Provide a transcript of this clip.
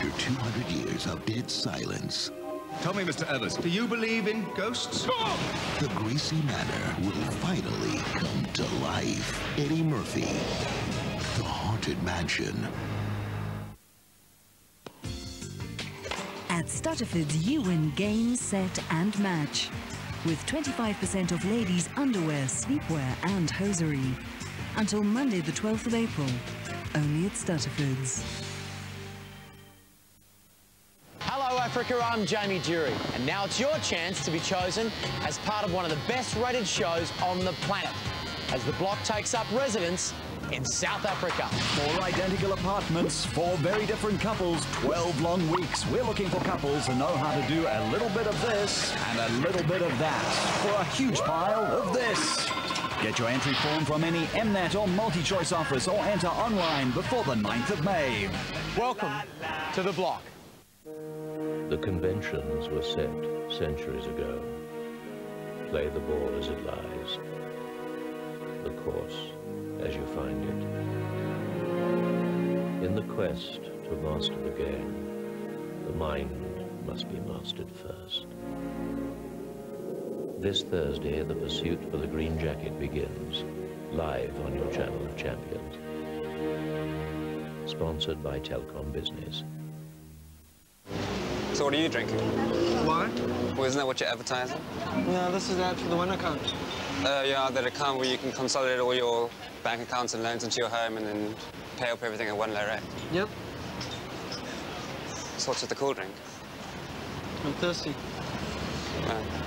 After 200 years of dead silence, Tell me, Mr. Ellis, do you believe in ghosts? the Gracey Manor will finally come to life. Eddie Murphy, The Haunted Mansion. At Stuttaford's, you win game, set, and match. With 25% off ladies' underwear, sleepwear, and hosiery. Until Monday, the 12th of April. Only at Stuttaford's. Africa, I'm Jamie Durie, and now it's your chance to be chosen as part of one of the best rated shows on the planet as the block takes up residence in South Africa. Four identical apartments, four very different couples, 12 long weeks. We're looking for couples who know how to do a little bit of this and a little bit of that for a huge pile of this. Get your entry form from any M-Net or MultiChoice office or enter online before the 9th of May. Welcome to the block. The conventions were set centuries ago. Play the ball as it lies. The course as you find it. In the quest to master the game, the mind must be mastered first. This Thursday, the pursuit for the green jacket begins, live on your channel of champions. Sponsored by Telkom Business. So what are you drinking? Water. Well, isn't that what you're advertising? No, this is that for the one account. Uh, yeah, that account where you can consolidate all your bank accounts and loans into your home and then pay off everything at one low rate. Yep. So what's with the cool drink? I'm thirsty. Oh.